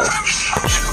Oh, shit.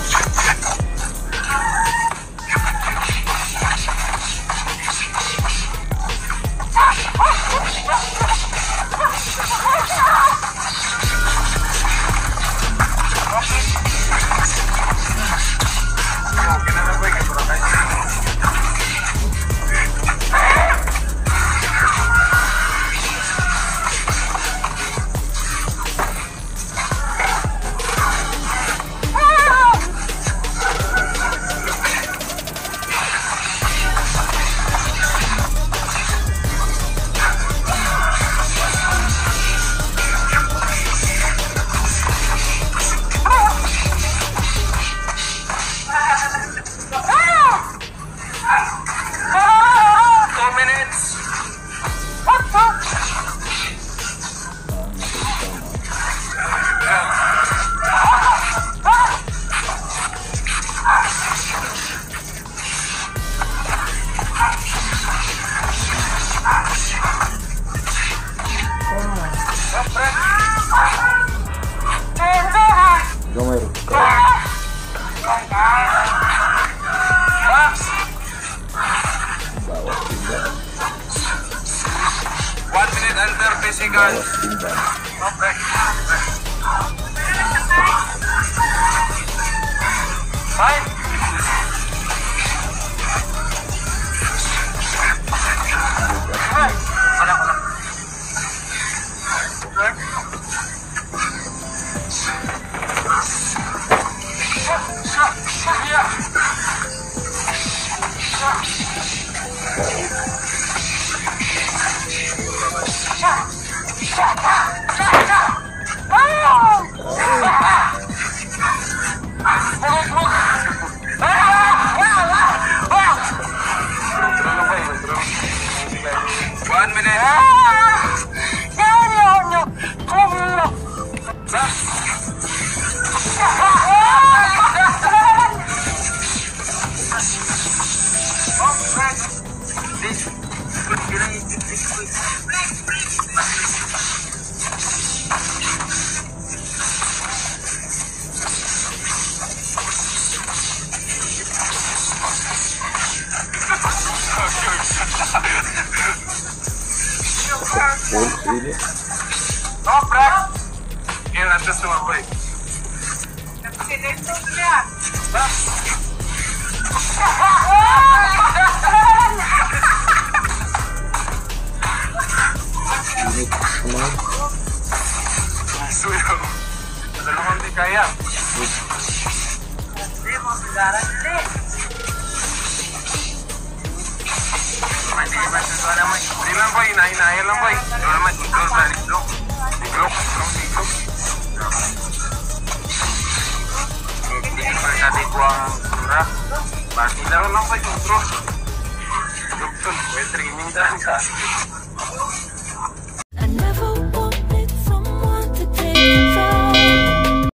Yo muero. Bawa timbang. One minute and thirty seconds. Bawa timbang. Fine. Shut. Он или... Добрак! Я написала бой. Так, ты дальше у тебя. Да? Kura. Bati laro lang training dahil.